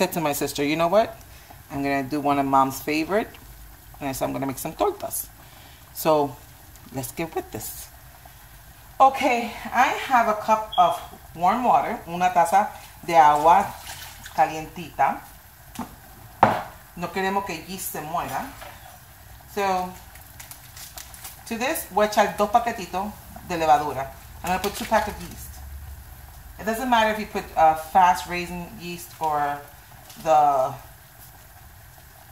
said to my sister, you know what? I'm gonna do one of mom's favorite, and I said I'm gonna make some tortas. So let's get with this. Okay, I have a cup of warm water, una taza de agua calientita. No queremos que yeast se muera. So, to this voy a echar dos paquetitos de levadura. I'm going to put two packets of yeast. It doesn't matter if you put uh, fast raising yeast or the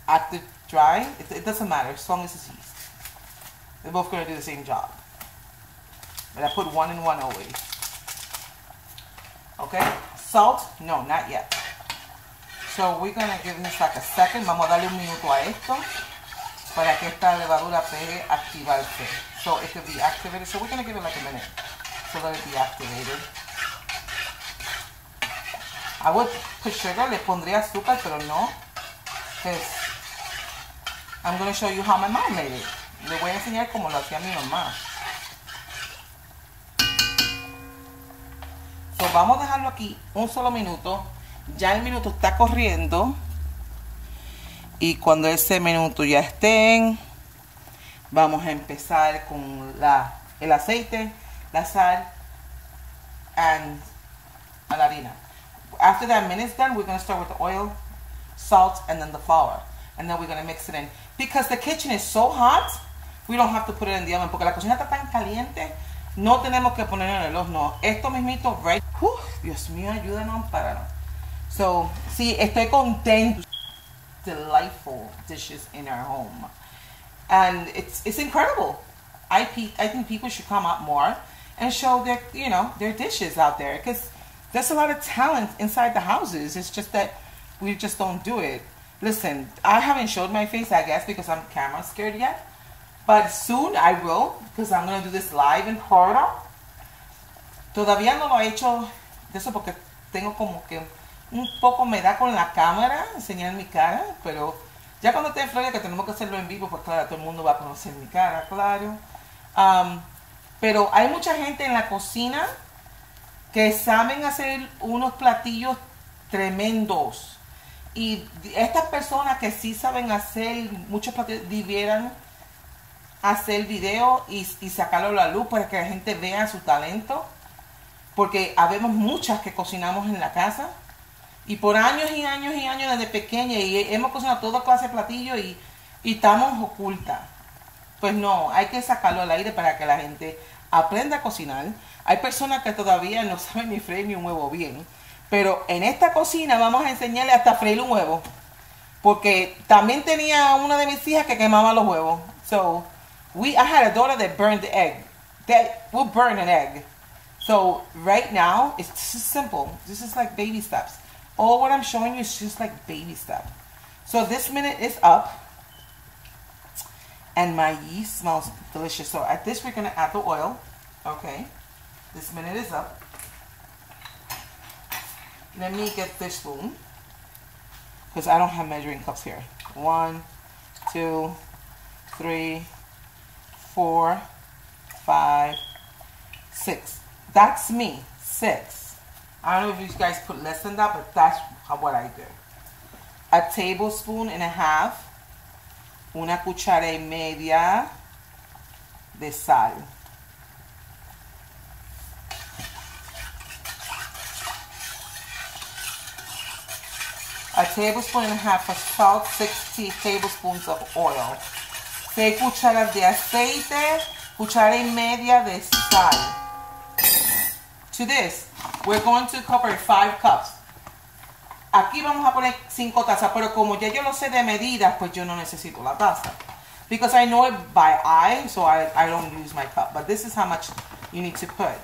active dry. It, it doesn't matter as long as it's yeast. They're both going to do the same job. But I put one in one always. Okay? Salt? No, not yet. So we're going to give this like a second. Vamos a darle un minuto a esto para que esta levadura pegue activarse. So it could be activated. So we're going to give it like a minute so let it be activated. I would put sugar, le pondría azúcar, pero no. Because I'm going to show you how my mom made it. Le voy a enseñar cómo lo hacía mi mamá. So vamos a dejarlo aquí un solo minuto. Ya el minuto está corriendo. Y cuando ese minuto ya estén, vamos a empezar con la, el aceite, la sal, and la harina. After that minute's done, we're going to start with the oil, salt, and then the flour. And then we're going to mix it in. Because the kitchen is so hot, we don't have to put it in the oven. Porque la cocina está tan caliente, no tenemos que poner en el horno. Esto mismito, right? Uf, Dios mío, ayúdanos para. So, sí, estoy contento. Delightful dishes in our home. And it's it's incredible. I, I think people should come out more and show their, you know, their dishes out there. Because there's a lot of talent inside the houses. It's just that we just don't do it. Listen, I haven't showed my face, I guess, because I'm camera scared yet. But soon I will, because I'm going to do this live in Florida. Todavía no lo he hecho eso porque tengo como que un poco me da con la cámara enseñar mi cara, pero ya cuando esté en Florida que tenemos que hacerlo en vivo, pues claro, todo el mundo va a conocer mi cara, claro. Um, pero hay mucha gente en la cocina que saben hacer unos platillos tremendos. Y estas personas que sí saben hacer muchos platillos, debieran hacer video y, sacarlo a la luz para que la gente vea su talento. Porque habemos muchas que cocinamos en la casa. Y por años y años y años desde pequeña y hemos cocinado toda clase de platillos y, y estamos ocultas. Pues no, hay que sacarlo al aire para que la gente aprenda a cocinar. Hay personas que todavía no saben ni freír ni un huevo bien. Pero en esta cocina vamos a enseñarle hasta freír un huevo. Porque también tenía una de mis hijas que quemaba los huevos. So, we, I had a daughter that burned the egg. That will burn an egg. So, right now, it's just simple. This is like baby steps. All what I'm showing you is just like baby steps. So, this minute is up. And my yeast smells delicious. So, at this, we're going to add the oil. Okay. This minute is up. Let me get this spoon. Because I don't have measuring cups here. One, two, three, four, five, six. That's me. Six. I don't know if you guys put less than that, but that's what I do. A tablespoon and a half. Una cuchara y media de sal. Tablespoon and a half of salt, 60 tablespoons of oil, 6 cucharas de aceite, cuchara y media de sal. To this, we're going to cover 5 cups. Aquí vamos a poner 5 tazas, pero como ya yo lo sé de medidas, pues yo no necesito la taza. Because I know it by eye, so I, I don't use my cup. But this is how much you need to put.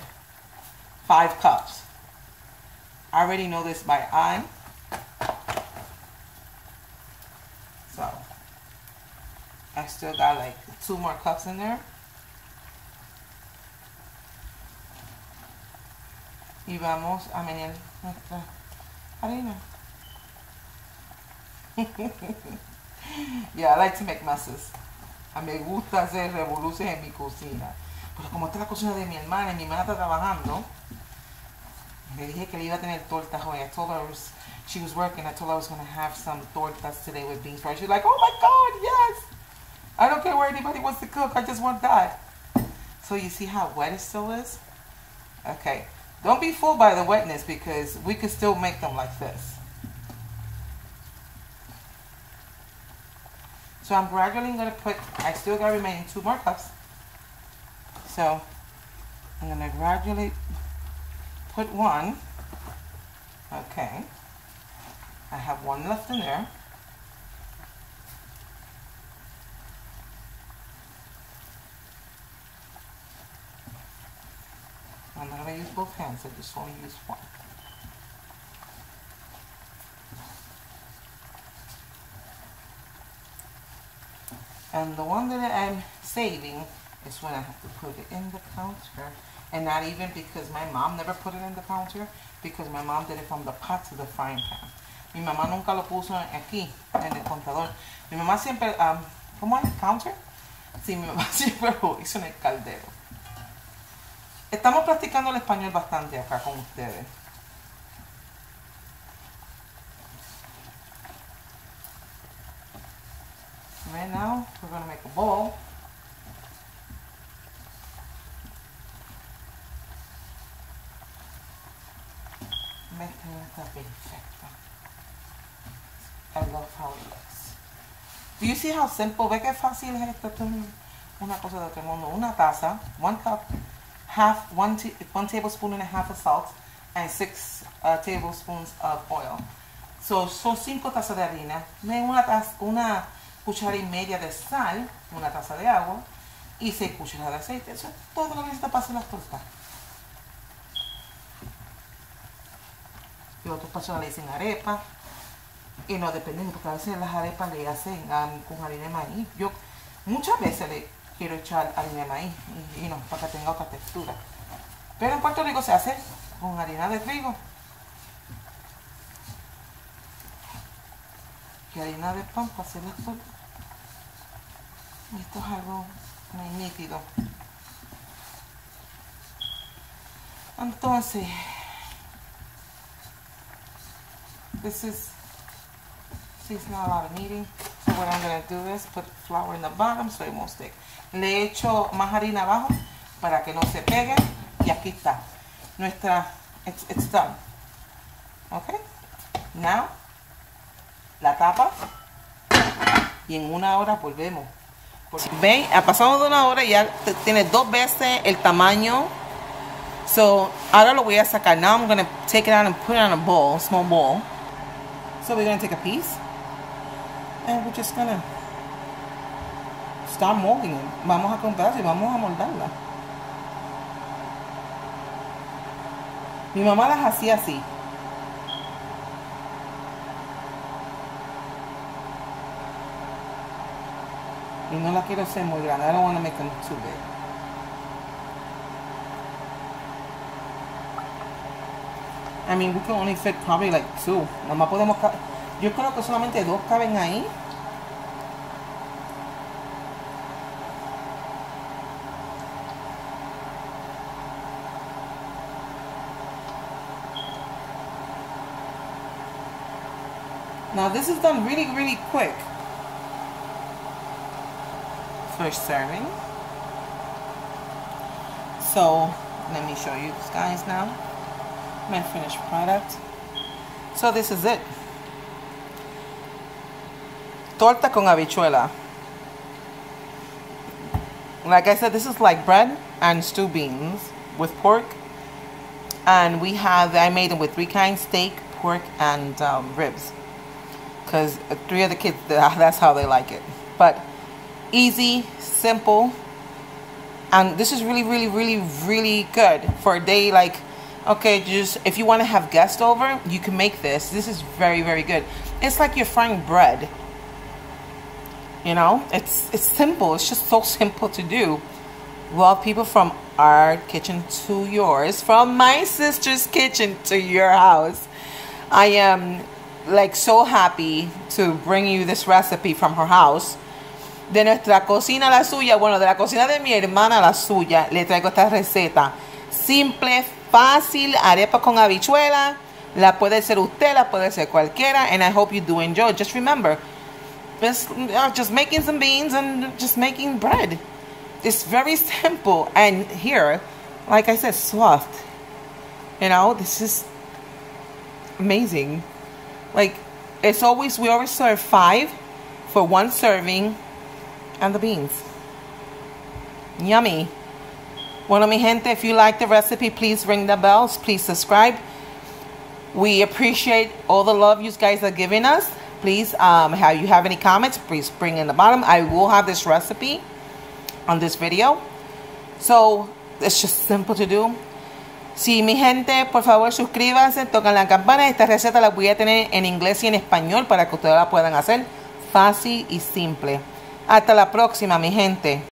5 cups. I already know this by eye. So, I still got like two more cups in there. Y vamos a menear nuestra uh, uh, harina. yeah, I like to make messes. A me gusta hacer revoluciones en mi cocina. Pero como esta es la cocina de mi hermana y mi hermana está trabajando, le dije que le iba a tener tortas hoy. I told her she was working. I told her I was gonna have some tortas today with beans rice. She's like, oh my god, yes! I don't care where anybody wants to cook. I just want that. So you see how wet it still is? Okay. Don't be fooled by the wetness because we could still make them like this. So I'm gradually going to put, I still got remaining two more cups. So I'm going to gradually put one. Okay. I have one left in there. I'm not going to use both hands, I just only use one. And the one that I'm saving is when I have to put it in the counter. And not even because my mom never put it in the counter, because my mom did it from the pot to the frying pan. Mi mamá nunca lo puso aquí, en el contador. Mi mamá siempre, um, ¿cómo es? ¿Counter? Sí, mi mamá siempre lo hizo en el caldero. Estamos practicando el español bastante acá con ustedes. Right now, we're going to make a bowl. Esta perfecta. I love how it looks. Do you see how simple? ¿Ve qué fácil es esto? Una cosa de otro mundo. Una taza, one cup, half, one, one tablespoon and a half of salt, and six uh, tablespoons of oil. So, son cinco tazas de harina, una, taza, una cuchara y media de sal, una taza de agua y seis cucharadas de aceite. Eso es todo lo que necesita para hacer las tortas. Y otras personas le dicen arepa. Y no dependen, porque a veces las arepas le hacen um, con harina de maíz. Yo muchas veces le quiero echar harina de maíz y, no, para que tenga otra textura. Pero en Puerto Rico se hace con harina de trigo. Y harina de pan para hacer esto. Esto es algo muy nítido. Entonces, this is, a lot of. What I'm going to do is put flour in the bottom so it won't stick. Le echo más harina abajo para que no se pegue. Y aquí está. Nuestra, it's, it's done. Okay. Now, la tapa. Y en una hora volvemos. Ven, ha pasado de una hora y ya tiene dos veces el tamaño. So, ahora lo voy a sacar. Now I'm going to take it out and put it on a bowl, small bowl. So we're going to take a piece. And we're just start molding it. Vamos a comprar y vamos a moldarla. Mi mamá las hacía así. Y no la quiero hacer muy grande. I don't want to make them too big. I mean, we can only fit probably like two. Nomás podemos... Yo creo que solamente dos caben ahí. Now this is done really, really quick first serving. So let me show you guys now my finished product. So this is it. Torta con habichuela. Like I said, this is like bread and stew beans with pork. And we have, I made them with three kinds, steak, pork, and um, ribs. Because three of the kids, that's how they like it. But easy, simple. And this is really, really, really, really good for a day like, okay, just if you want to have guests over, you can make this. This is very, very good. It's like you're frying bread. You know, it's it's simple. It's just so simple to do. Well, people from our kitchen to yours, from my sister's kitchen to your house. I am like so happy to bring you this recipe from her house de nuestra cocina la suya, bueno, de la cocina de mi hermana la suya, le traigo esta receta. Simple, fácil, arepa con habichuela, La puede ser usted, la puede ser cualquiera, and I hope you do enjoy. Just remember, just, uh, just making some beans and just making bread. It's very simple. And here, like I said, soft. You know, this is amazing. Like, it's always, we always serve five for one serving and the beans. Yummy. Bueno, mi gente, if you like the recipe, please ring the bells. Please subscribe. We appreciate all the love you guys are giving us. Please, um, have you have any comments, please bring in the bottom. I will have this recipe on this video. So, it's just simple to do. Si mi gente, por favor suscríbanse, tocan la campana. Esta receta la voy a tener en inglés y en español para que ustedes la puedan hacer fácil y simple. Hasta la próxima, mi gente.